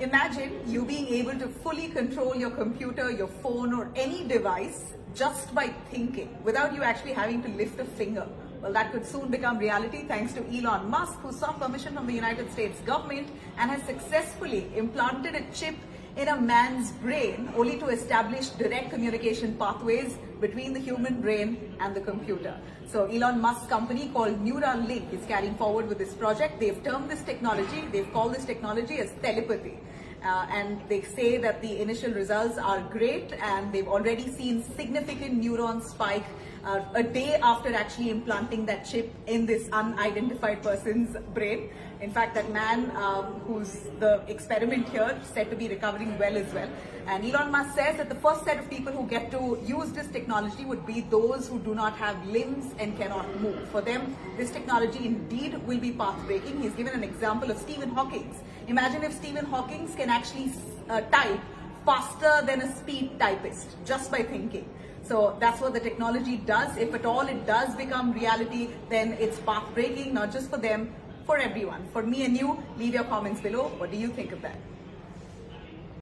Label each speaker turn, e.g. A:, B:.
A: Imagine you being able to fully control your computer, your phone, or any device just by thinking without you actually having to lift a finger. Well, that could soon become reality thanks to Elon Musk, who sought permission from the United States government and has successfully implanted a chip in a man's brain only to establish direct communication pathways between the human brain and the computer. So Elon Musk's company called Neuralink is carrying forward with this project. They've termed this technology, they've called this technology as telepathy. Uh, and they say that the initial results are great and they've already seen significant neuron spike uh, a day after actually implanting that chip in this unidentified person's brain. In fact, that man um, who's the experiment here said to be recovering well as well. And Elon Musk says that the first set of people who get to use this technology would be those who do not have limbs and cannot move. For them, this technology indeed will be path-breaking. He's given an example of Stephen Hawking. Imagine if Stephen Hawking can actually uh, type faster than a speed typist just by thinking. So that's what the technology does. If at all it does become reality, then it's path breaking, not just for them, for everyone. For me and you, leave your comments below. What do you think of that?